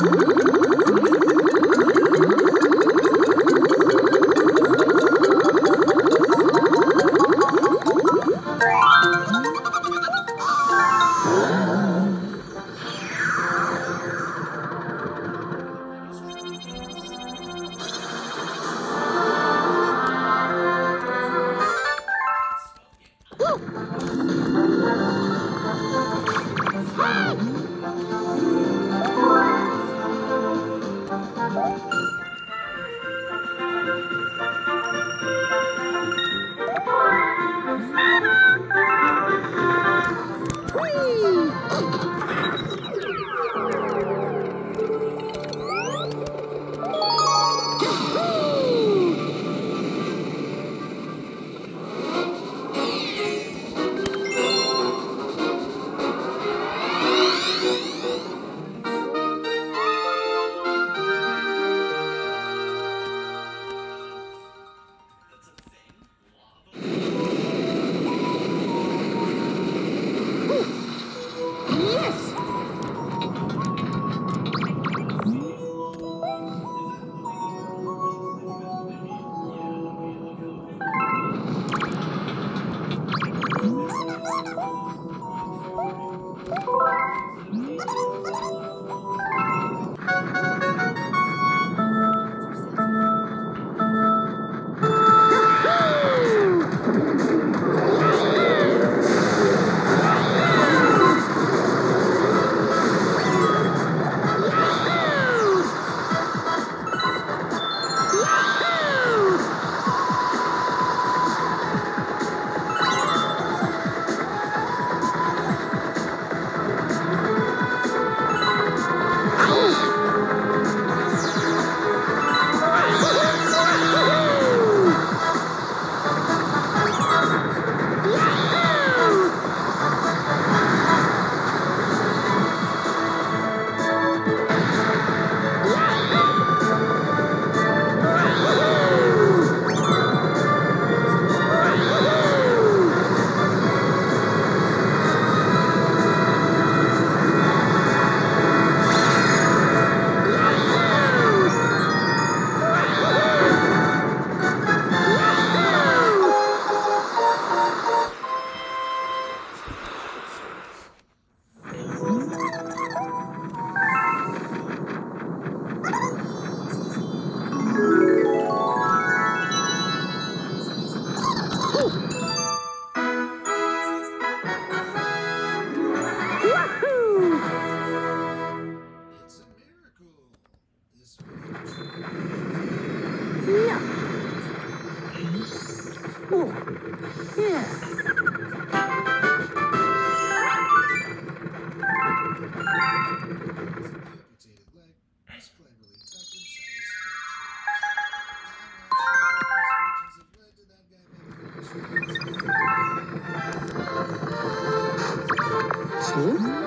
Woo! あっ! Making a See?